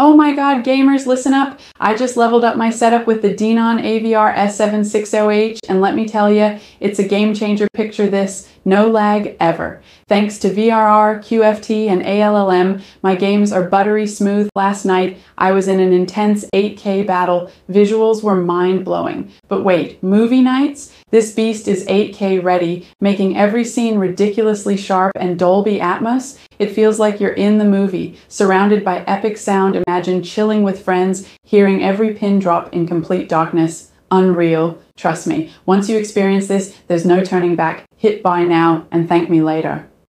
Oh my god, gamers, listen up! I just leveled up my setup with the Denon AVR S760H, and let me tell you, it's a game changer. Picture this no lag ever. Thanks to VRR, QFT, and ALLM, my games are buttery smooth. Last night, I was in an intense 8K battle. Visuals were mind blowing. But wait, movie nights? This beast is 8K ready, making every scene ridiculously sharp and Dolby Atmos. It feels like you're in the movie, surrounded by epic sound. Imagine chilling with friends, hearing every pin drop in complete darkness. Unreal. Trust me, once you experience this, there's no turning back. Hit buy now and thank me later.